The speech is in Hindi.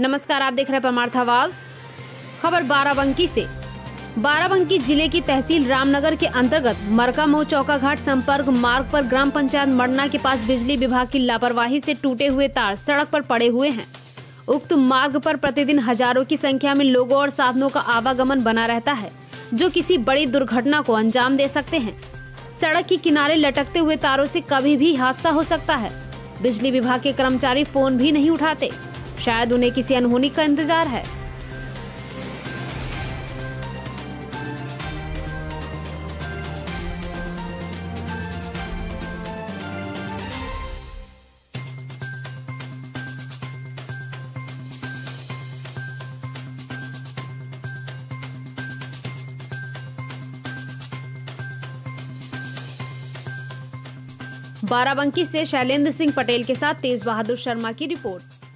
नमस्कार, आप देख रहे हैं परमार्थ आवाज़। खबर बाराबंकी से। बाराबंकी ज़िले की तहसील रामनगर के अंतर्गत मरकामऊ चौका घाट संपर्क मार्ग पर ग्राम पंचायत मरना के पास बिजली विभाग की लापरवाही से टूटे हुए तार सड़क पर पड़े हुए हैं। उक्त मार्ग पर प्रतिदिन हज़ारों की संख्या में लोगों और साधनों का आवागमन बना रहता है, जो किसी बड़ी दुर्घटना को अंजाम दे सकते हैं। सड़क के किनारे लटकते हुए तारों से कभी भी हादसा हो सकता है। बिजली विभाग के कर्मचारी फ़ोन भी नहीं उठाते। शायद उन्हें किसी अनहोनी का इंतज़ार है। बाराबंकी से शैलेंद्र सिंह पटेल के साथ तेज बहादुर शर्मा की रिपोर्ट।